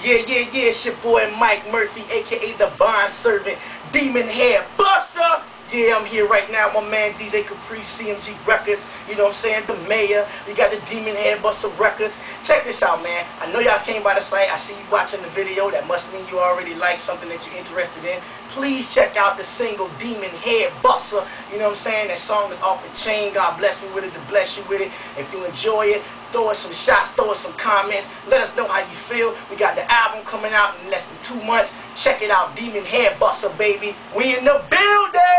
Yeah, yeah, yeah, it's your boy Mic Murphy, aka the Bond Servant, Demon Head Buster. I'm here right now, my man DJ Caprice, CMG Records, you know what I'm saying, the mayor, we got the Demon Head Buster Records. Check this out, man. I know y'all came by the site, I see you watching the video, that must mean you already like something that you're interested in. Please check out the single Demon Head Buster, you know what I'm saying, that song is off the chain, God bless me with it, to bless you with it. If you enjoy it, throw us some shots, throw us some comments. Let us know how you feel. We got the album coming out in less than two months. Check it out, Demon Head Buster, baby. We in the building!